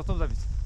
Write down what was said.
nós estamos à.